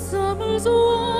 summer's wise.